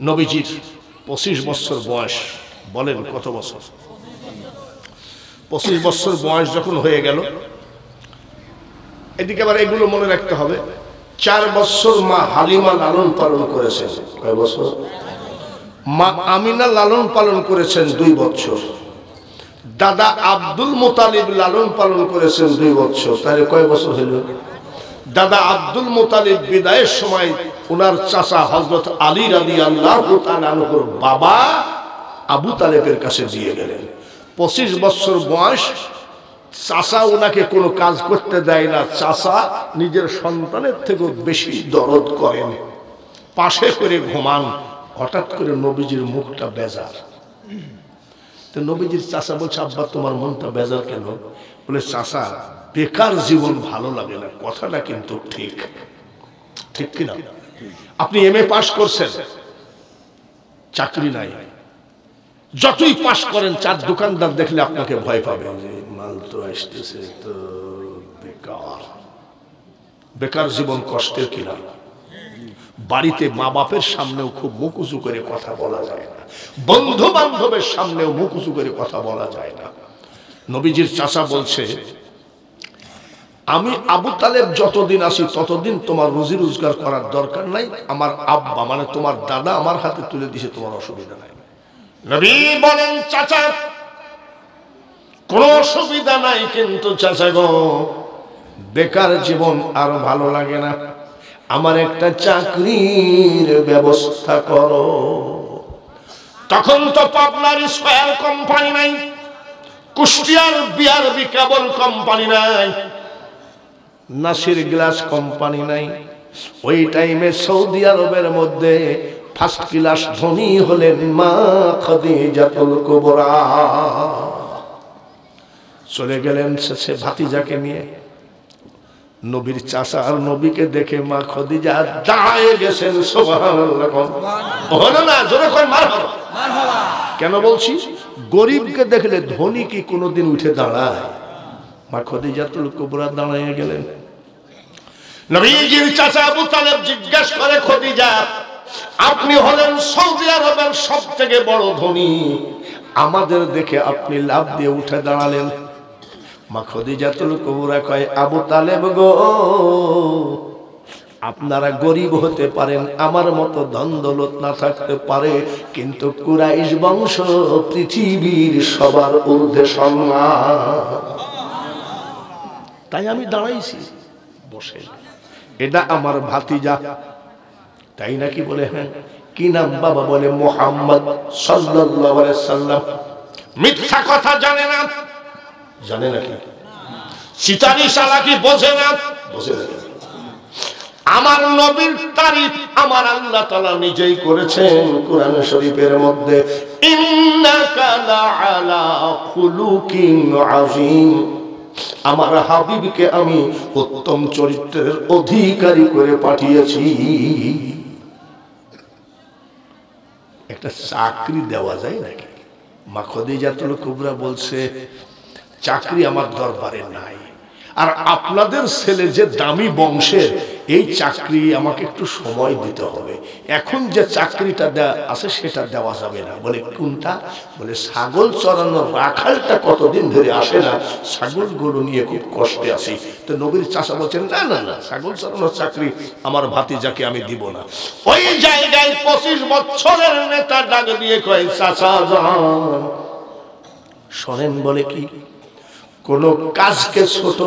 নবীজির পঁচিশ বছর বয়স, বলেন কত বছর? পঁচিশ বছর বয়স যখন হয়ে গেল, এদিকে আবার এগুলো মনে রাখতে হবে, চার বছর মা হালিমা লালন পালন করেছেন। কয় বছর? মা আমিনা লালন পালন করেছেন দুই বছর। দাদা আব্দুল মোতালিব লালন পালন করেছেন দুই বছর। তাহলে কয় বছর হইল দাদা আব্দুল মোতালিব বিদায়ের সময় ওনার চাচা হজরত আলী রাদি আল্লাহ বাবা আবু তালেবের কাছে দিয়ে গেলেন। পঁচিশ বছর বয়স চাষা ওনাকে কোনো কাজ করতে দেয় না। চাষা নিজের সন্তানের থেকেও বেশি দরদ করেন। পাশে করে ঘুমান, হঠাৎ করে নবীজির মুখটা বেজার। তো নবীজির চাষা বলছে, আব্বা, তোমার মনটা বেজার কেন? বলে চাষা বেকার জীবন ভালো লাগে না। কথাটা কিন্তু ঠিক। ঠিক কিনা? আপনি এম এ পাশ করছেন। চাকরি নাই। যতই পাশ করেন চার দোকানদার দেখলে আপনাকে ভয় পাবে। মাল তো আসতেছে তো বেকার। বেকার জীবন কষ্টের কিনা বাড়িতে মা বাপের সামনেও খুব মুখ উঁচু করে কথা বলা যায় না। বন্ধু বান্ধবের সামনেও মুখ উঁচু করে কথা বলা যায় না। নবীজির চাচা বলছে আমি আবু তালেব যতদিন আসি ততদিন তোমার রুজি রোজগার করার দরকার নাই। আমার আব্বা মানে তোমার দাদা আমার হাতে তুলে দিছে তোমার অসুবিধা নাই। নবী বলেন, চাচা, কোনো অসুবিধা নাই কিন্তু চাচা গো, বেকার জীবন আর ভালো লাগে না। আমার একটা চাকরির ব্যবস্থা করো। তখন তো পাবনার স্কয়ার কোম্পানি নাই, কুষ্টিয়ার বিয়ার বিকাবল কোম্পানি নাই। নাসির গ্লাস কোম্পানি নাই। ওই টাইমে সৌদি আরবের মধ্যে ফার্স্ট ক্লাস ধনী হলেন মা খদি খাদিজাতুল কুবরা। চলে গেলেন সে ভাতিজাকে নিয়ে। নবীর চাষা আর নবীকে দেখে মা খদিজা দাঁড়ায় গেছেন কেন বলছি? গরিবকে দেখলে ধনী কি কোনোদিন উঠে দাঁড়ায়? মা দাঁড়ায় গেলেন। আবু তালেব জিজ্ঞেস করে আপনি হলেন সৌদি আরবের সব থেকে বড় ধনী। আমাদের দেখে আপনি লাভ দিয়ে উঠে দাঁড়ালেন। মা খদিজাতুল কুবরা কয়, আবু তালেব গো, আপনারা গরিব হতে পারেন, আমার মতো ধন দৌলত না থাকতে পারে, কিন্তু কুরাইশ বংশ পৃথিবীর সবার ঊর্ধ্বে সম্মান তাই আমি দাঁড়াইছি। বসে। এটা আমার ভাতিজা। তাই নাকি বলে হ্যাঁ কি নাম বাবা? বলে, মোহাম্মদ সাল্লাম। মিথ্যা কথা জানে না। জানে নাকি আমার আমার আল্লাহ তাআলা নিজেই করেছেন কোরআন শরীফের মধ্যে। আযীম। আমার হাবিবকে আমি উত্তম চরিত্রের অধিকারী করে পাঠিয়েছি। একটা চাকরি দেওয়া যায় নাকি? মা খদিজাতুল কুবরা বলছে, চাকরি আমার দরবারে নাই। আর আপনাদের ছেলে যে দামি বংশের এই চাকরি আমাকে একটু সময় দিতে হবে। এখন যে চাকরিটা দেওয়া আছে সেটা দেওয়া যাবে না। বলে, কোনটা? বলে, ছাগল চড়ানোর রাখালটা কতদিন ধরে আসে না? ছাগলগুলো নিয়ে খুব কষ্টে আছি। তো নবীর চাষা বলছেন, না না না, ছাগল চড়ানোর চাকরি আমার ভাতিজাকে আমি দিব না। ওই জায়গায় পঁচিশ বছরের নেতা ডাক দিয়ে কয় চাষা যান। শোনেন বলে কি? কোন কাজকে ছোট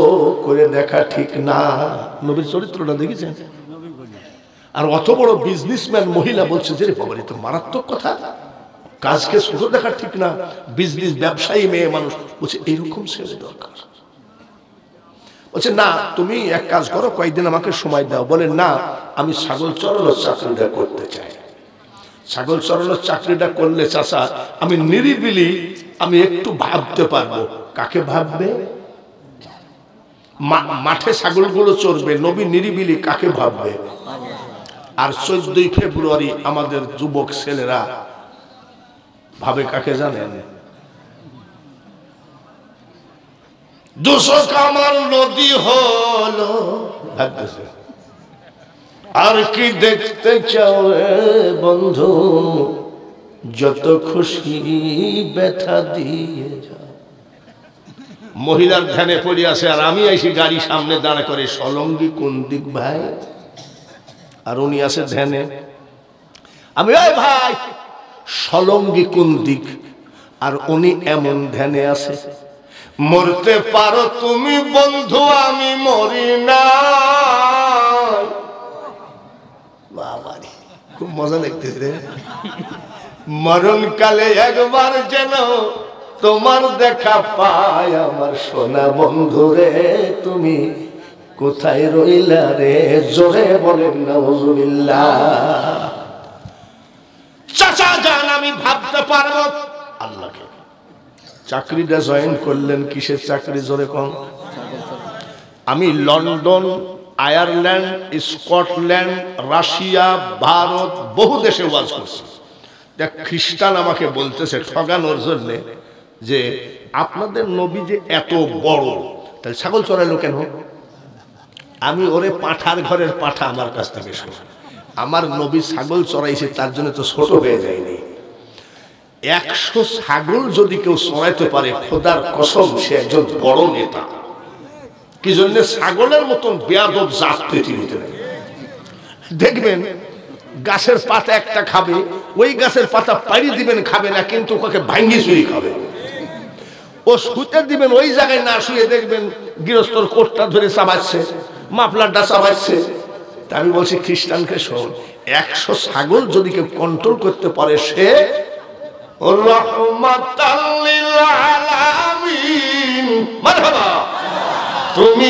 করে দেখা ঠিক না। নবীর চরিত্রটা দেখেছেন? আর অত বড় বিজনেসম্যান মহিলা বলছে, যে বাবারি তো মারাত্মক কথা? কাজকে ছোট দেখা ঠিক না বিজনেস ব্যবসায়ী মেয়ে মানুষ। বলছে এইরকম ছেলে দরকার। বলছে, না, তুমি এক কাজ করো, কয়েকদিন আমাকে সময় দাও। বলে, না, আমি ছাগল চড়ানোর চাকরিটা করতে চাই। ছাগল চড়ানোর চাকরিটা করলে চাষা আমি নিরিবিলি, আমি একটু ভাবতে পারব। কাকে ভাববে? মাঠে ছাগলগুলো চড়বে, নবী নিরিবিলি কাকে ভাববে? আর চোদ্দই ফেব্রুয়ারি আমাদের যুবক ছেলেরা ভাবে কাকে জানেন? দুশো কামার নদী হলো। আর কি দেখতে চাও বন্ধু? যত খুশি ব্যথা দিয়ে মহিলার ধ্যানে পড়ে আছে আর আমি আইসি গাড়ি সামনে দাঁড়া করে, সলঙ্গি কোন দিক ভাই? আর উনি আছে ধ্যানে। আমি ওই ভাই, সলঙ্গি কোন দিক? আর উনি এমন ধ্যানে আছে, মরতে পারো তুমি বন্ধু, আমি মরি না। খুব মজা লাগতেছে মরণকালে একবার যেন তোমার দেখা পায় আমার সোনা বন্ধু রে, তুমি কোথায় রইলা রে? জোরে বলেন না চাচা যান আমি ভাবতে পারব। আল্লাহকে। চাকরিটা জয়েন করলেন, কিসের চাকরি জোরে কম? আমি London, Ireland, Scotland, Russia, Bharat, বহু দেশে ওয়াজ করছি। দেখ, খ্রিস্টান আমাকে বলতেছে, ঠগানোর জন্য যে আপনাদের নবী যে এত বড়। তাহলে ছাগল চড়াইলো কেন? আমি ওরে পাঠার ঘরের পাঠা আমার কাছ থেকে আমার নবী ছাগল চড়াইছে, তার জন্য তো ছোট হয়ে যায়নি। একশো ছাগল যদি কেউ চড়াইতে পারে, খোদার কসম, সে একজন বড় নেতা। কি জন্য? ছাগলের মতন বেয়াদব জাত পৃথিবীতে। দেখবেন, গাছের পাতা একটা খাবে, ওই গাছের পাতা পাড়ি দিবেন, খাবে না, কিন্তু ওকে ভাঙ্গি চুরি খাবে। ও শুতে দিবেন, ওই জায়গায় না শুয়ে দেখবেন গৃহস্থর কোটটা ধরে চাবাচ্ছে, মাফলারটা চাবাচ্ছে। তা আমি বলছি, খ্রিস্টানকে শোন, একশো ছাগল যদি কেউ কন্ট্রোল করতে পারে, সে মারহাবা তুমি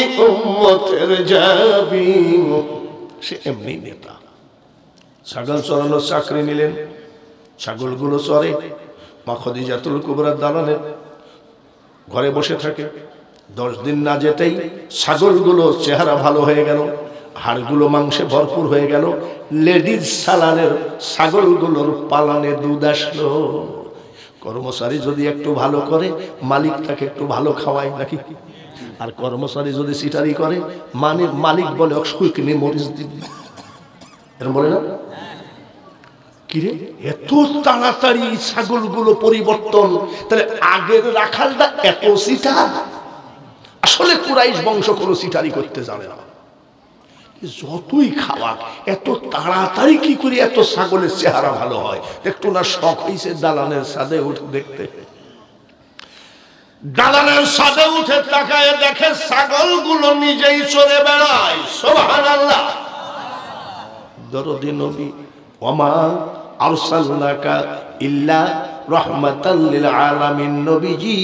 সে এমনি নেতা। ছাগল চড়ানোর চাকরি নিলেন, ছাগলগুলো চড়ে মা খদিজাতুল কুবরার দালানে ঘরে বসে থাকে। দশ দিন না যেতেই ছাগলগুলো চেহারা ভালো হয়ে গেল, হাড়গুলো মাংসে ভরপুর হয়ে গেল লেডিজ সালানের ছাগলগুলোর পালানে দুধ আসলো। কর্মচারী যদি একটু ভালো করে, মালিক তাকে একটু ভালো খাওয়ায় নাকি? আর কর্মচারী যদি সিটারি করে মানে মালিক বলে অসুখনি মরিচ দিন। এরকম বলে না? কিরে? এত তাড়াতাড়ি ছাগলগুলো পরিবর্তন। তাহলে আগের রাখালটা এত সিটার? আসলে কুরাইশ বংশ কোনো সিটারি করতে জানে না। যতই খাওয়া এত তাড়াতাড়ি কি করে এত ছাগলের চেহারা ভালো হয়? একটু না শখ হয়েছে দালানের সাদে উঠে দেখতে। দালানের সাদে উঠে তাকায় দেখে ছাগলগুলো নিজেই চলে বেড়ায়। সোহান আল্লাহ দরদি ওমা আরসালনাকা ইল্লা রহমাতাল লিল আলামিন নবীজি।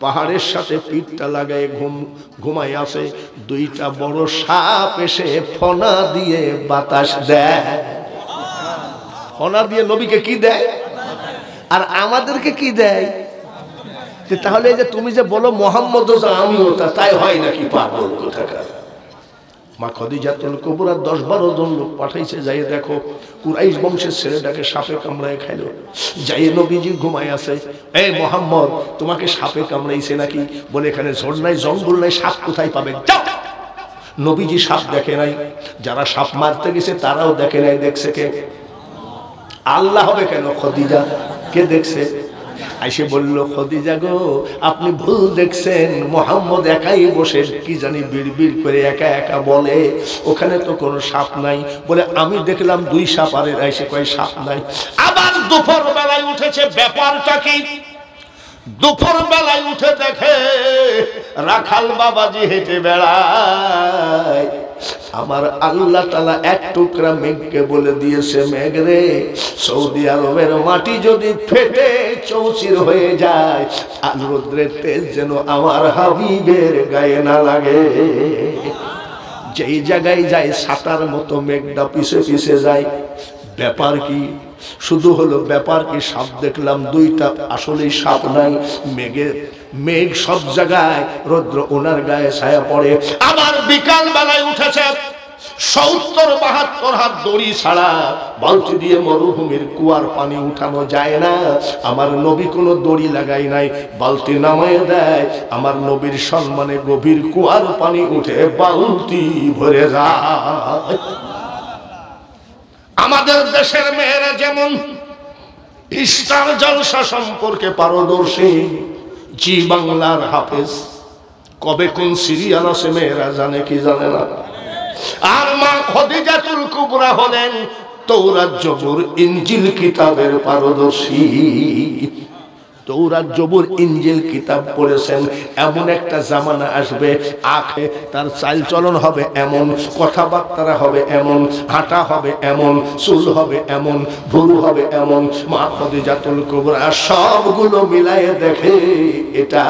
পাহাড়ের সাথে পিঠটা লাগায় ঘুম ঘুমাই আসে, দুইটা বড় সাপ এসে ফনা দিয়ে বাতাস দেয়। ফনা দিয়ে নবীকে কি দেয়? আর আমাদেরকে কি দেয়? তাহলে যে তুমি যে বলো মোহাম্মদ আমিও তাই হয় নাকি পাগল কোথাকার? মা খদিজাতুল কুবরা দশ বারো জন লোক পাঠাইছে যাই দেখো কুরাইশ বংশের ছেলেটাকে সাপে কামড়ায় খাইলো। যাই নবীজি ঘুমায় আছে, এ মোহাম্মদ, তোমাকে সাপে কামড়াইছে নাকি? বলে, এখানে ঝড় নাই জঙ্গল নাই, সাপ কোথায় পাবে? নবীজি সাপ দেখে নাই, যারা সাপ মারতে গেছে তারাও দেখে নাই, দেখছে কে? আল্লাহ হবে কেন? খদিজা কে দেখছে? আইসে বলল, খদিজা গো, আপনি ভুল দেখছেন। মোহাম্মদ একাই বসে কি জানি বিড় করে একা একা বলে, ওখানে তো কোনো সাপ নাই। বলে, আমি দেখলাম দুই সাপ আরে আইসে কয় সাপ নাই। আবার দুপুর বেলায় উঠেছে, ব্যাপারটা কি? দুপুর বেলায় উঠে দেখে রাখাল বাবাজি হেঁটে বেড়ায়। আমার আল্লাহ তালা এক টুকরা মেঘকে বলে দিয়েছে, মেঘ রে, সৌদি আরবের মাটি যদি ফেটে চৌচির হয়ে যায়, আর রৌদ্রের তেজ যেন আমার হাবিবের গায়ে না লাগে। যেই জায়গায় যায়, সাতার মতো মেঘটা পিছে পিছে যায়। ব্যাপার কি? শুধু হলো ব্যাপার কি, সাপ দেখলাম দুইটা, আসলেই সাপ নাই। মেঘে, মেঘ সব জায়গায়, রৌদ্র ওনার গায়ে ছায়া পড়ে। আবার বিকাল বেলায় উঠেছে সত্তর বাহাত্তর হাত দড়ি ছাড়া, বালতি দিয়ে মরুভূমির কুয়ার পানি উঠানো যায় না। আমার নবী কোনো দড়ি লাগাই নাই, বালতি নামায় দেয়। আমার নবীর সম্মানে গভীর কুয়ার পানি উঠে বালতি ভরে যায়। আমাদের দেশের মেয়েরা যেমন ইস্টার জলসা সম্পর্কে পারদর্শী, জি বাংলার হাফেজ, কবে কোন সিরিয়াল আছে মেয়েরা জানে কি জানে না? আর মা খদিজাতুল কুবরা হলেন তৌরাত জবুর ইঞ্জিল কিতাবের পারদর্শী। তৌরাত জবুর ইঞ্জিল কিতাব পড়েছেন। এমন একটা জামানা আসবে, আখে তার চাল চলন হবে এমন কথাবার্তা হবে এমন, হাঁটা হবে এমন, চুল হবে এমন, ভুরু হবে এমন, মা কুবরা সবগুলো মিলায়ে দেখে এটা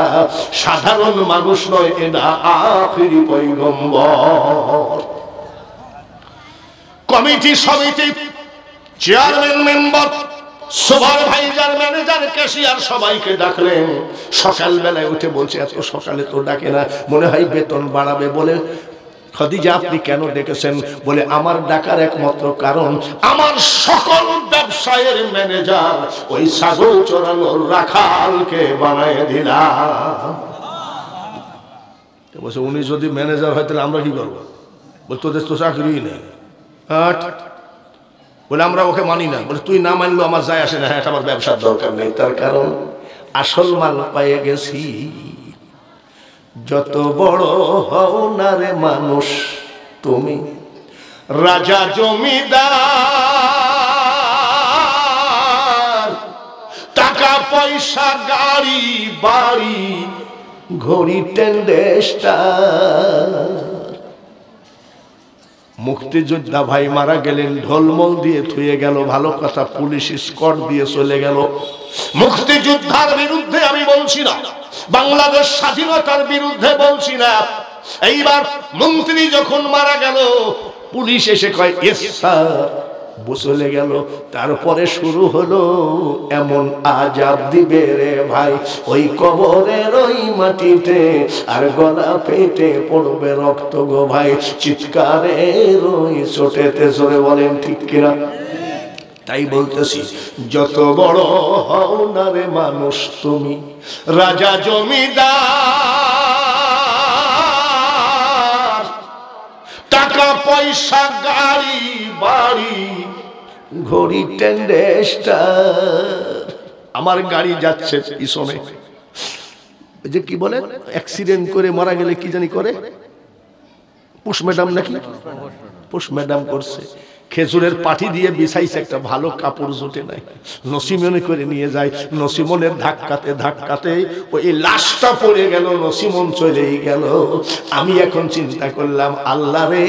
সাধারণ মানুষ নয়, এটা আখিরি পৈগম্বর কমিটি সমিতি, চেয়ারম্যান, মেম্বার ম্যানেজার সবাইকে ডাকলেন উঠে বলছে, এত তো ডাকে না, মনে হয় বেতন বাড়াবে বলে। কেন ডেকেছেন? বলে, আমার ডাকার একমাত্র কারণ, আমার সকল ব্যবসায়ের ম্যানেজার ওই ছাগল চড়ানোর রাখালকে বানায় দিলাম। বলছে, উনি যদি ম্যানেজার হয়, তাহলে আমরা কি করব? বল তোদের তো চাকরি নেই। হাট বলে আমরা ওকে মানি না। বলে তুই না মানলেও আমার যায় আসে না। হ্যাঁ এটা আমার ব্যবসার দরকার নেই তার কারণ আসল মাল পাইয়ে গেছি। যত বড় হও না রে মানুষ তুমি রাজা জমিদার। টাকা পয়সা গাড়ি বাড়ি ঘড়ি টেন্ডেস্টার মুক্তিযোদ্ধা ভাই মারা গেলেন, ঢোলমল দিয়ে থুয়ে গেল, ভালো কথা পুলিশ স্কট দিয়ে চলে গেল। মুক্তিযোদ্ধার বিরুদ্ধে আমি বলছি না, বাংলাদেশ স্বাধীনতার বিরুদ্ধে বলছি না। এইবার মন্ত্রী যখন মারা গেল, পুলিশ এসে কয় এস স্যার চলে গেল, তারপরে শুরু হলো, এমন আজাব দিবে রে ভাই, ওই কবরের ওই মাটিতে আর গলা পেটে পড়বে রক্ত গো ভাই, চিৎকারের ওই চোটেতে চলে বলেন, ঠিক কিনা তাই বলতেছি, যত বড় হও না রে মানুষ তুমি, রাজা জমিদার, টাকা পয়সা গাড়ি বাড়ি, ঘড়ি টেন্ডেস্টার আমার গাড়ি যাচ্ছে পিছনে। যে কি বলে? অ্যাক্সিডেন্ট করে মারা গেলে কি জানি করে? পুষ ম্যাডাম নাকি? পুষ ম্যাডাম করছে। খেজুরের পাঠি দিয়ে বিছাইছে একটা ভালো কাপড় জুটে নাই। নসিমনে করে নিয়ে যায়, নসিমনের ধাক্কাতে ধাক্কাতে ওই লাশটা পড়ে গেল, নসিমন চলেই গেল। আমি এখন চিন্তা করলাম, আল্লাহ রে,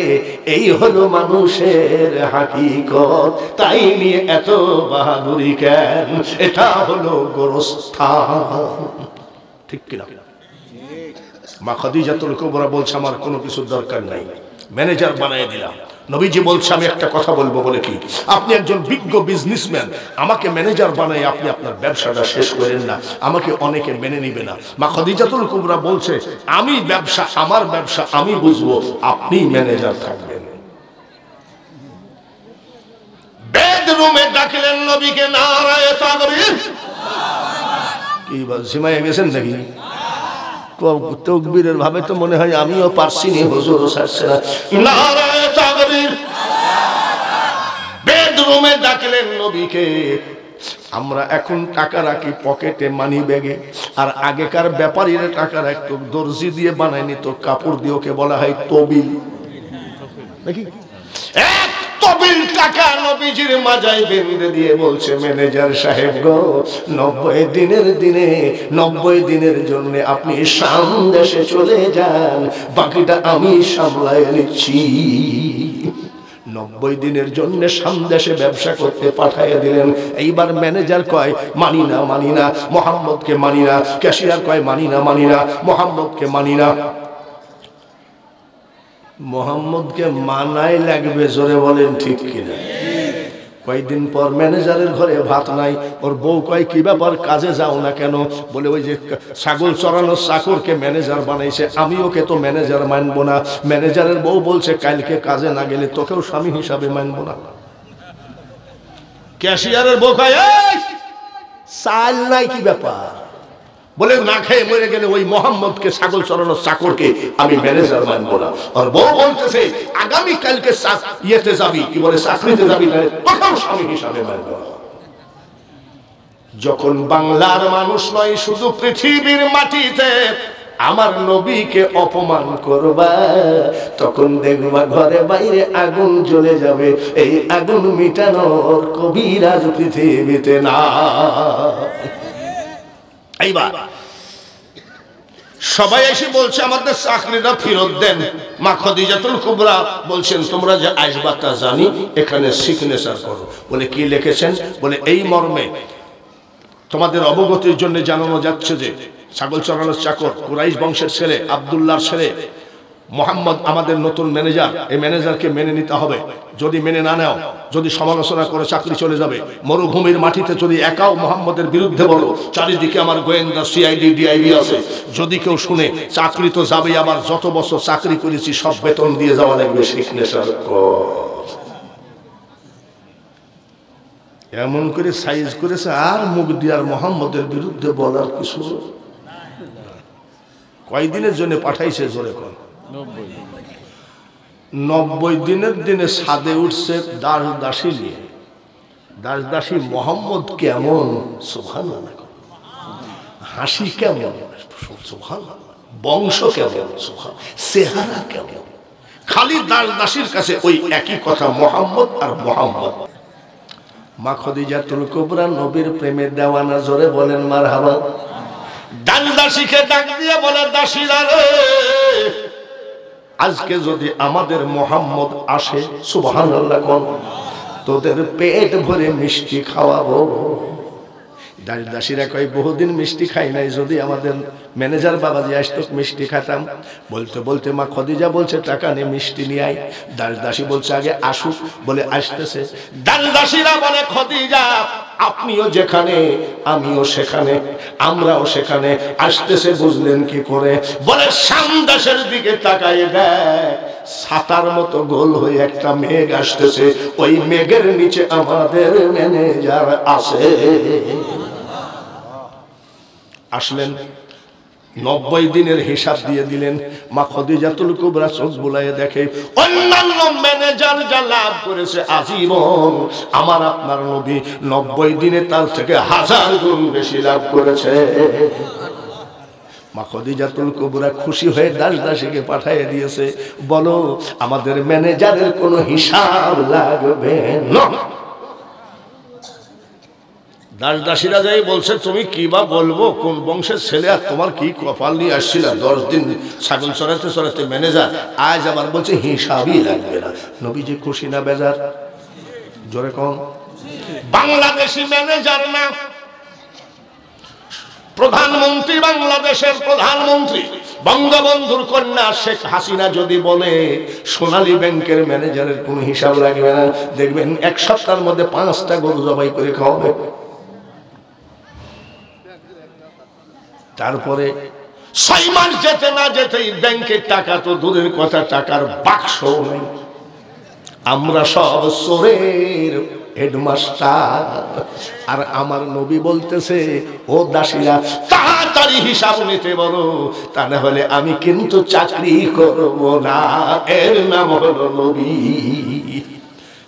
এই হলো মানুষের হাকিকত। তাই নিয়ে এত বাহাদুরি কেন? এটা হলো গোরস্থান। ঠিক কিনা? মা খাদিজাতুল কুবরা বলছে, আমার কোনো কিছুর দরকার নাই। ম্যানেজার বানিয়ে দিলাম। নবীজি বলছে, আমি একটা কথা বলব বলে কি? আপনি একজন বিজ্ঞ বিজনেসম্যান আমাকে ম্যানেজার বানাই আপনি আপনার ব্যবসাটা শেষ করেন না। আমাকে অনেকে মেনে নিবে না। মা খদিজাতুল কুবরা বলছে, আমি ব্যবসা, আমার ব্যবসা আমি বুঝব আপনি ম্যানেজার থাকবেন। বেডরুমে ডাকলেন নবীকে, নারায় তাকবীর। কি বল সীমায় গেছেন নাকি? তকবীরের ভাবে তো মনে হয় আমিও পারছি নি, হুজুর ছাড়ছে না। নারায় বেডরুমে ডাকলেন নবীকে। আমরা এখন টাকা রাখি পকেটে মানি ব্যাগে আর আগেকার ব্যাপারীরা টাকা রাখতো, দর্জি দিয়ে বানায় নিত, কাপড় দিয়ে ওকে বলা হয় তবিল। নাকি? দিয়ে বলছে ম্যানেজার সাহেব গো, নব্বই দিনের দিনে, নব্বই দিনের জন্য আপনি সামদেশে চলে যান। বাকিটা আমি সামলায় নিচ্ছি। নব্বই দিনের জন্য সামদেশে ব্যবসা করতে পাঠাইয়া দিলেন। এইবার ম্যানেজার কয়, মানি না মানি না। মোহাম্মদকে মানি না। ক্যাশিয়ার কয়, মানি না মানি না। মোহাম্মদকে মানি না। মোহাম্মদকে মানাই লাগবে, জোরে বলেন ঠিক কিনা? কয়েকদিন পর ম্যানেজারের ঘরে ভাত নাই, ওর বউ কয়, কি ব্যাপার, কাজে যাও না কেন? বলে, ওই যে ছাগল চড়ানোর চাকরকে ম্যানেজার বানাইছে, আমি ওকে তো ম্যানেজার মানব না। ম্যানেজারের বউ বলছে, কালকে কাজে না গেলে তোকেও স্বামী হিসাবে মানব না। ক্যাশিয়ারের বউ কয় চাল নাই কি ব্যাপার? বলে না খেয়ে মরে গেলে ওই মোহাম্মদকে ছাগল চড়ানোর চাকরকে আমি ম্যানেজার মানবো না আর বউ বলতেছে, আগামী কালকে ইয়েতে যাবি, কি বলে, চাকরিতে যাবি তখন স্বামী হিসাবে মানবো। যখন বাংলার মানুষ নয়, শুধু পৃথিবীর মাটিতে আমার নবীকে অপমান করবা, তখন দেখবা ঘরে বাইরে আগুন জ্বলে যাবে, এই আগুন মিটানোর কবিরাজ পৃথিবীতে না এইবার সবাই এসে বলছে, আমাদের চাকরিটা ফেরত দেন। মা খদিজাতুল কুবরা বলছেন, তোমরা যে আসবা তা জানি, এখানে সিগনেচার করো। বলে, কি লিখেছেন? বলে, এই মর্মে, তোমাদের অবগতির জন্য জানানো যাচ্ছে যে ছাগল চড়ানোর চাকর কুরাইশ বংশের ছেলে, আবদুল্লাহর ছেলে মোহাম্মদ আমাদের নতুন ম্যানেজার, এই ম্যানেজারকে মেনে নিতে হবে। যদি মেনে না নেও, যদি সমালোচনা করে চাকরি চলে যাবে, মরুভূমির মাটিতে যদি একাও মোহাম্মদের বিরুদ্ধে বলো, চারিদিকে আমার গোয়েন্দা, সিআইডি, ডিআইবি আছে। যদি কেউ শুনে, চাকরি তো যাবে আবার যত বছর চাকরি করেছি, সব বেতন দিয়ে যাওয়া লাগবে এমন করে সাইজ করেছে, আর মুখ দিয়ার মোহাম্মদের বিরুদ্ধে বলার কিছু কয়দিনের জন্য পাঠাইছে জোরে কোন নব্বই। দিনের দিনে সাদে উঠছে দাস দাসী নিয়ে। দাস দাসী মোহাম্মদ কেমন? সুভান হাসি কেমন? সুভান বংশ কেমন? সুভান চেহারা কেমন? খালি দাস দাসীর কাছে ওই একই কথা, মোহাম্মদ আর মোহাম্মদ। মা খদিজাতুল নবীর প্রেমে দেওয়ানা জোরে বলেন মার হাবা ডান দাসীকে ডাক দিয়ে বলে, দাসীরা রে। আজকে যদি আমাদের মোহাম্মদ আসে সুবাহ তোদের পেট ভরে মিষ্টি খাওয়াবো। দাস দাসীরা কয়, বহুদিন মিষ্টি খাই নাই, যদি আমাদের ম্যানেজার বাবাজি আসতো, মিষ্টি খাতাম। বলতে বলতে মা খদিজা বলছে, টাকা নিয়ে মিষ্টি নিয়ে আয়। দাস দাসী বলছে, আগে আসুক। বলে, আসতেছে। দাস দাসীরা বলে, খদিজা, আপনিও যেখানে, আমিও সেখানে, আমরাও সেখানে। আসতেছে, বুঝলেন কি করে? বলে সামদাসের দিকে তাকায় দেখ, ছাতার মতো গোল হয়ে একটা মেঘ আসতেছে। ওই মেঘের নিচে আমাদের ম্যানেজার আছে। আসলেন, নব্বই দিনের হিসাব দিয়ে দিলেন, মা খদিজাতুল কুবরা চোখ বুলাইয়ে দেখে, অন্যান্য ম্যানেজার যা লাভ করেছে আজীবন, আমার আপনার নবী নব্বই দিনে তার থেকে হাজার গুণ বেশি লাভ করেছে। মা খদিজাতুল কুবরা খুশি হয়ে দাস দাসীকে পাঠিয়ে দিয়েছে, বলো, আমাদের ম্যানেজারের কোনো হিসাব লাগবে না। দাস দাসীরা যাই বলছে, তুমি কি বা বলব? কোন বংশের ছেলে? আর তোমার কি কপাল নিয়ে আসছিল? দশ দিন ছাগল চড়াতে চড়াতে ম্যানেজার আজ আবার বলছে, হিসাবই লাগবে না। নবী যে খুশি না বেজার? জোরে কম বাংলাদেশি ম্যানেজার না। প্রধানমন্ত্রী বাংলাদেশের প্রধানমন্ত্রী, বঙ্গবন্ধুর কন্যা শেখ হাসিনা যদি বলে, সোনালী ব্যাংকের ম্যানেজারের কোনো হিসাব লাগবে না, দেখবেন এক সপ্তাহের মধ্যে পাঁচটা গরু জবাই করে খাওয়াবে। তারপরে ছয় মাস যেতে না যেতেই ব্যাংকের টাকা তো দূরের কথা, টাকার বাক্স নেই। আমরা সব সোরের হেডমাস্টার। আর আমার নবী বলতেছে, ও দাসীরা, তাড়াতাড়ি হিসাব নিতে বলো, তা না হলে আমি কিন্তু চাকরি করব না। এর নাম হলো নবী।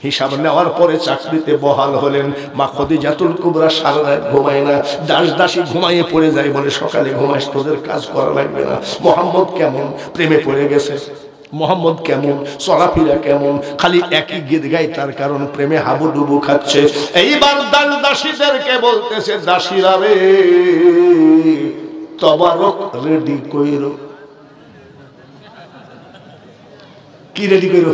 হিসাব নেওয়ার পরে চাকরিতে বহাল হলেন। মা খদিজাতুল কুবরা সারা রাত ঘুমায় না, দাস দাসী ঘুমাইয়ে পড়ে যায় বলে সকালে ঘুমাইস তোদের কাজ করা লাগবে না। মোহাম্মদ কেমন? প্রেমে পড়ে গেছে। মোহাম্মদ কেমন? চলাফেরা কেমন? খালি একই গীত গাই তার কারণ প্রেমে হাবুডুবু খাচ্ছে। এইবার দাস দাসীদেরকে বলতেছে, দাসীরা রে তবারক রেডি কইর। কি রেডি কইর?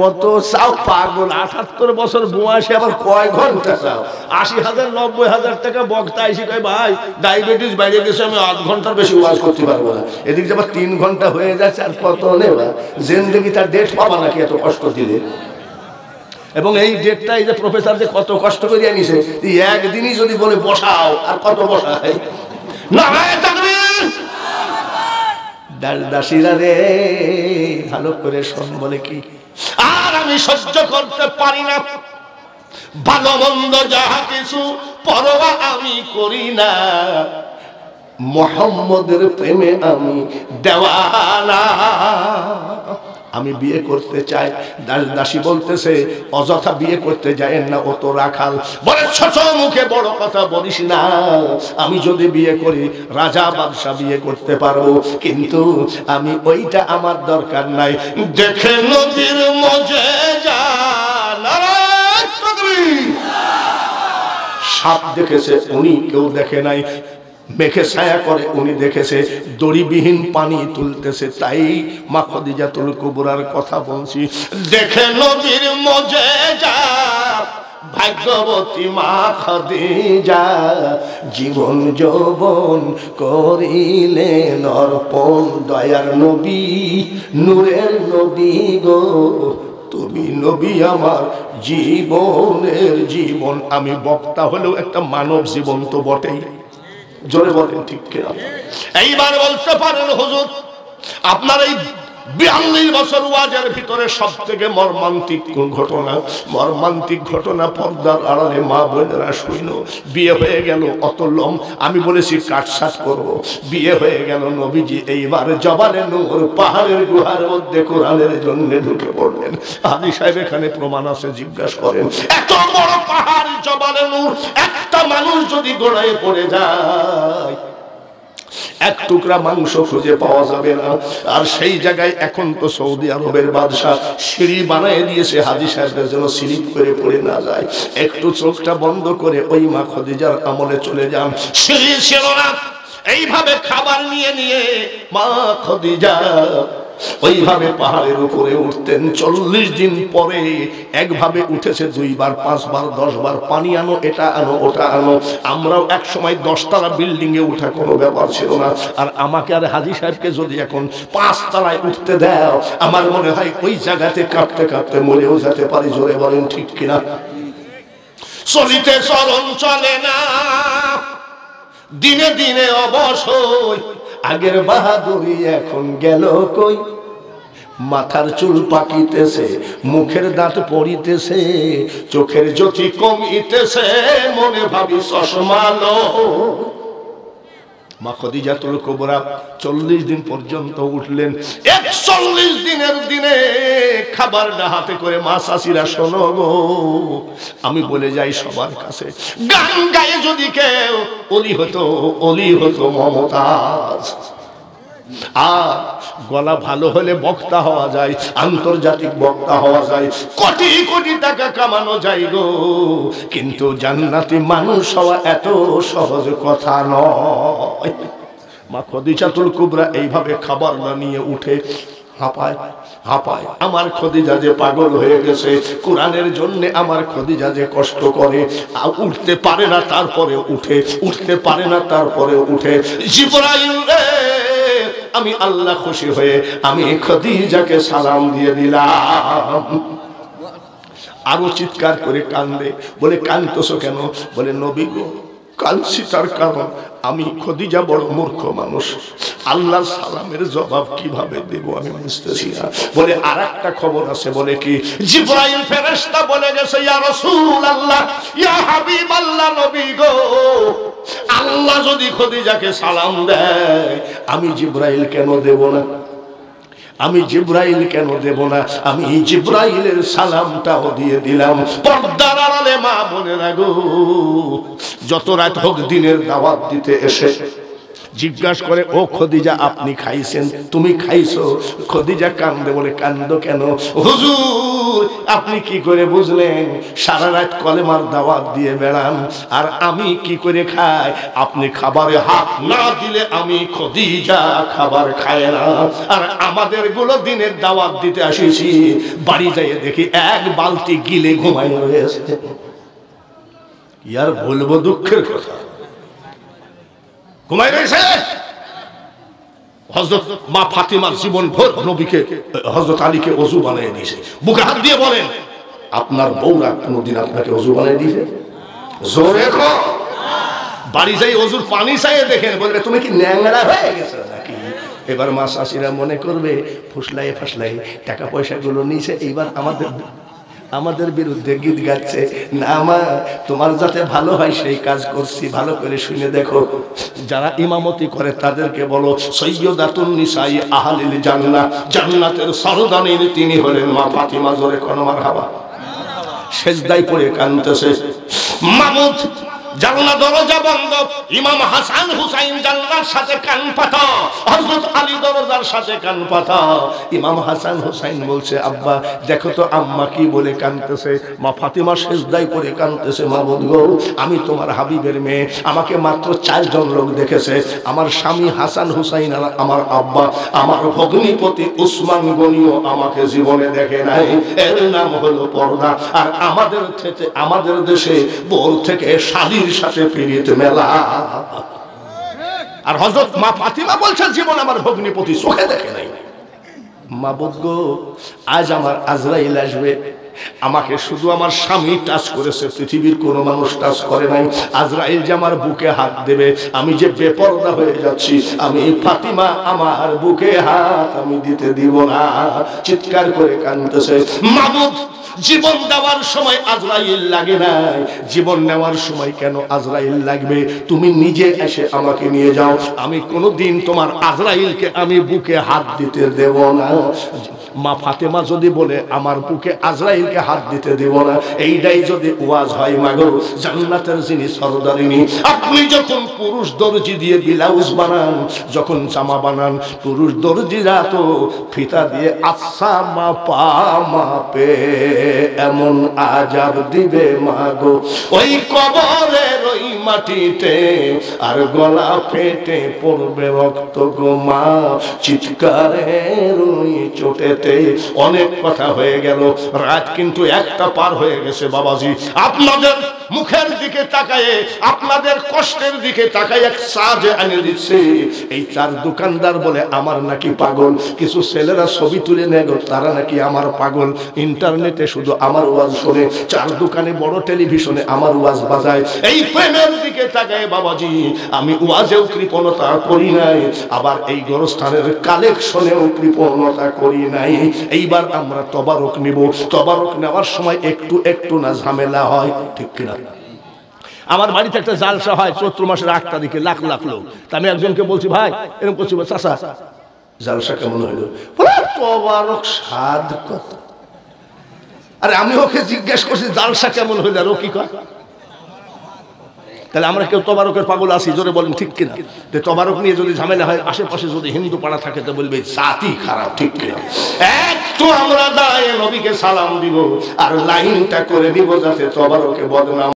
কত চাও পাগল আঠাত্তর বছর বয়সে আবার কয় ঘণ্টা চাও আশি হাজার, নব্বই হাজার টাকা বক্তা এসে কয়, ভাই ডায়াবেটিস বাইরে গেছে, আমি আধ ঘণ্টার বেশি ওয়াজ করতে পারব না। এদিকে আবার তিন ঘণ্টা হয়ে যাচ্ছে আর কত নেবা? জেন্দেগি তার ডেট পাবা নাকি এত কষ্ট দিলে? এবং এই ডেটটা এই যে প্রফেসর যে কত কষ্ট করে আনিছে একদিনই যদি বলে বসাও, আর কত বসায়? তাকবীর! দাসীরা রে, ভালো করে শোন বলে কি? আর আমি সহ্য করতে পারি না। ভালো মন্দ যাহা কিছু পরবা আমি করি না। মোহাম্মদের প্রেমে আমি দেওয়ানা আমি বিয়ে করতে চাই। দাস বলতেছে, অযথা বিয়ে করতে যায়েন না, ও তো রাখাল। বলে, ছোট মুখে বড় কথা বলিস না। আমি যদি বিয়ে করি, রাজা বাদশা বিয়ে করতে পারব কিন্তু আমি ওইটা আমার দরকার নাই। দেখে নদীর মজে যা সাপ দেখেছে, উনি কেউ দেখে নাই। মেঘে ছায়া করে উনি দেখেছে, দড়িবিহীন পানি তুলতেছে, তাই মা খদিজাতুল কুবরার কথা বলছি। দেখে নদীর মজে যা, ভাগ্যবতী মা খদিজা, জীবন যৌবন করিলে নরপণ দয়ার নবী, নূরের নবী গো, তুমি নবী আমার জীবনের জীবন। আমি বক্তা হলেও একটা মানব জীবন তো বটেই। জোরে বলেন ঠিক কিনা। এইবার বলতে পারেন হুজুর আপনার এই বিয়াল্লিশ বছর ওয়াজের ভিতরে সব থেকে মর্মান্তিক ঘটনা? মর্মান্তিক ঘটনা পর্দার আড়ালে মা বোনেরা শুইল। বিয়ে হয়ে গেল অত লম আমি বলেছি কাটসাট করব বিয়ে হয়ে গেল নবীজি। এইবার জবানে নূর, পাহাড়ের গুহার মধ্যে কোরআনের জন্য ঢুকে পড়লেন। আদি সাহেব এখানে প্রমাণ আছে, জিজ্ঞাসা করেন, এত বড় পাহাড়, জবানে নূর, একটা মানুষ যদি গোড়ায় পড়ে যায় এক টুকরা মাংস খুঁজে পাওয়া যাবে না। আর সেই জায়গায় এখন তো সৌদি আরবের বাদশাহ সিঁড়ি বানায় দিয়েছে, হাজি সাহেবদের যেন স্লিপ করে পড়ে না যায়। একটু চোখটা বন্ধ করে ওই মা খদিজার আমলে চলে যান। সিঁড়ি ছিল না এইভাবে খাবার নিয়ে নিয়ে মা খদিজা ওইভাবে পাহাড়ের উপরে উঠতেন। চল্লিশ দিন পরে একভাবে উঠেছে দুইবার, পাঁচবার, দশবার, পানি আনো, এটা আনো, ওটা আনো। আমরাও এক সময় দশতলা বিল্ডিং এ উঠা কোনো ব্যাপার ছিল না। আর আমাকে আর হাজি সাহেবকে যদি এখন পাঁচতলায় উঠতে দাও, আমার মনে হয় ওই জায়গাতে কাঁপতে কাঁপতে মরেও যেতে পারি, জোরে বলেন ঠিক কিনা? চলিতে চরণ চলে না। দিনে দিনে অবসর আগের বাহাদুরি এখন গেল কই? মাথার চুল পাকিতেছে, মুখের দাঁত পড়িতেছে, চোখের জ্যোতি কমিতেছে, মনে ভাবি চশমালো মা খদিজাতুল কোবরা চল্লিশ দিন পর্যন্ত উঠলেন। একচল্লিশ দিনের দিনে খাবার না হাতে করে মা শাশিরা শোনো আমি বলে যাই সবার কাছে, গান গায়ে যদি কেউ অলি হতো অলি হতো মমতাজ। আর গলা ভালো হলে বক্তা হওয়া যায়, আন্তর্জাতিক বক্তা হওয়া যায়, কোটি কোটি টাকা কামানো যায় গো। কিন্তু জান্নাতি মানুষ হওয়া এত সহজ কথা নয়। মা খদিজাতুল কুবরা এইভাবে খাবার না নিয়ে উঠে হাঁপায় হাঁপায়। আমার খদিজা যে পাগল হয়ে গেছে, কোরআনের জন্য আমার খদিজা যে কষ্ট করে উঠতে পারে না তারপরে উঠে, উঠতে পারে না তারপরে উঠে। জিবরাইল রে! আমি আল্লাহ খুশি হয়ে আমি খদিজাকে সালাম দিয়ে দিলাম। আরও চিৎকার করে কান্দে, বলে, কান্দতেছো কেন? বলে, নবী গো, কাঁদছি তার কারণ আমি খদিজা বড় মূর্খ মানুষ। আল্লাহর সালামের জবাব কীভাবে দেব আমি বুঝতেছি না। বলে আর একটা খবর আছে। বলে, কি? জিব্রাইল ফেরেশতা বলে গেছে, ইয়া রাসূলুল্লাহ, ইয়া হাবিবাল্লাহ নবী গো। আল্লাহ যদি খদিজাকে সালাম দেয়, আমি জিব্রাইল কেন দেব না? আমি জিব্রাইল কেন দেব না? আমি জিব্রাইলের সালামটাও দিয়ে দিলাম। পর্দার আড়ালে মা বলে রাখো যত রাত হোক দিনের দাওয়াত দিতে এসে জিজ্ঞাসা করে, ও খদিজা, আপনি খাইছেন? তুমি খাইছো? খদিজা কান্দে বলে, কান্দ কেন? হুজুর, আপনি কি করে বুঝলেন? সারা রাত কলেমার দাওয়াত দিয়ে বেড়ান, আর আমি কি করে খাই? আপনি খাবারে হাত না দিলে আমি খদিজা খাবার খায় না। আর আমাদেরগুলো দিনের দাওয়াত দিতে আসিছি। বাড়ি যাই দেখি এক বালতি গিলে ঘুমাই রয়েছে। ইয়ার বলব দুঃখের কথা। ঘুমাই রয়েছে? হজরত মা ফাতিমার জীবন ভর নবীকে হজরত আলীকে অজু বানিয়ে দিয়েছে। বুকে হাত দিয়ে বলেন, আপনার বউরা কোনোদিন আপনাকে অজু বানিয়ে দিয়েছে জোরে বাড়ি যাই অজুর পানি চাইয়ে দেখেন বলবে তুমি কি ন্যাংরা হয়ে গেছো নাকি? এবার মা শাশিরা মনে করবে, ফুসলাই ফাসলাই টাকা পয়সাগুলো নিয়েছে, এইবার আমাদের আমাদের বিরুদ্ধে গীত গাচ্ছে। না মা, তোমার যাতে ভালো হয় সেই কাজ করছি, ভালো করে শুনে দেখো। যারা ইমামতি করে তাদেরকে বলো, সৈয়দাতুন আহালিল জান্না জান্নাতের সরদানির তিনি হলেন মা ফাতিমা, জোরে কনমার হাবা সেজদাই পড়ে কানতেছে। মামুদ জানলা দরজা বন্ধ। ইমাম হাসান হুসাইন জানলার সাথে কান পাতা হযরত আলী দরজার সাথে কান পাতা ইমাম হাসান হুসাইন বলছে, আব্বা, দেখো তো আম্মা কি বলে কানতেছে। মা ফাতিমা সেজদাই করে কানতেছে, মা গো, আমি তোমার হাবিবের মেয়ে। আমাকে মাত্র চারজন লোক দেখেছে। আমার স্বামী হাসান হুসাইন আর আমার আব্বা। আমার ভগ্নিপতি উসমান গনিও আমাকে জীবনে দেখে নাই। এর নাম হলো পর্দা। আর আমাদের থেকে, আমাদের দেশে বোর থেকে শালীর সাথে পীড়িত মেলা। আর হজরত মা ফাতিমা বলছে জীবন আমার ভগ্নিপতি, চোখে দেখে নাই। মা গো, আজ আমার আজরাইল আসবে। আমাকে শুধু আমার স্বামী টাচ করেছে, পৃথিবীর কোনো মানুষ টাচ করে নাই। আজরাইল যে আমার বুকে হাত দেবে, আমি যে বেপরদা হয়ে যাচ্ছি, আমি ফাতিমা আমার বুকে হাত আমি দিতে দিব না। চিৎকার করে কানতেছে মাবুদ, জীবন দেওয়ার সময় আজরাইল লাগে নাই। জীবন নেওয়ার সময় কেন আজরাইল লাগবে? তুমি নিজে এসে আমাকে নিয়ে যাও। আমি কোনোদিন তোমার আজরাইলকে আমি বুকে হাত দিতে দেব না। মা ফাতেমা যদি বলে, আমার বুকে আজরাইলকে হাত দিতে দেব না, এইটাই যদি ওয়াজ হয় মাগো, জান্নাতের যিনি সরদারিনী, আপনি যখন পুরুষ দর্জি দিয়ে ব্লাউজ বানান, যখন জামা বানান, পুরুষ দর্জিরা তো ফিতা দিয়ে আচ্ছা মা পা মাপে এমন আজাব দিবে মাগো। ওই কবরের ওই মাটিতে আর গলা ফেটে পড়বে রক্ত গো মা। চিৎকারের ওই চোটেতে অনেক কথা হয়ে গেল। রাত কিন্তু একটা পার হয়ে গেছে বাবাজি। আপনাদের মুখের দিকে তাকায়ে, আপনাদের কষ্টের দিকে তাকায় এক সাজ এনে দিচ্ছে। এই চার দোকানদার বলে, আমার নাকি পাগল। কিছু ছেলেরা ছবি তুলে নেয় তারা নাকি আমার পাগল। ইন্টারনেটে শুধু আমার ওয়াজ শোনে, চার দোকানে বড় টেলিভিশনে আমার ওয়াজ বাজায়। এই প্রেমের দিকে তাকায়, বাবাজি, আমি ওয়াজেও কৃপণতা করি নাই, আবার এই গোরস্থানের কালেকশনেও কৃপণতা করি নাই। এইবার আমরা তবারক নিব। তবারক নেওয়ার সময় একটু একটু না ঝামেলা হয়, ঠিক কিনা? আমার বাড়িতে একটা জালসা হয়, চৈত্র মাসের আট তারিখে, লাখ লাখ লোক। তা আমি একজনকে বলছি, ভাই, এরকম করছি চাষা জালসা কেমন হইল? স্বাদ কত? আরে, আমি ওকে জিজ্ঞেস করছি, জালসা কেমন হইল? আর ও কি কয়? তাহলে আমরা কেউ তবারকের পাগল আছি, জোরে বলেন, ঠিক কিনা? যে তবারক নিয়ে যদি ঝামেলা হয়, আশেপাশে যদি হিন্দু পাড়া থাকে, তো বলবে, জাতি খারাপ, ঠিক কিনা? একটু আমরা দায় নবীকে সালাম দিব, আর লাইনটা করে দিব যাতে তবারকে বদনাম